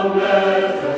on earth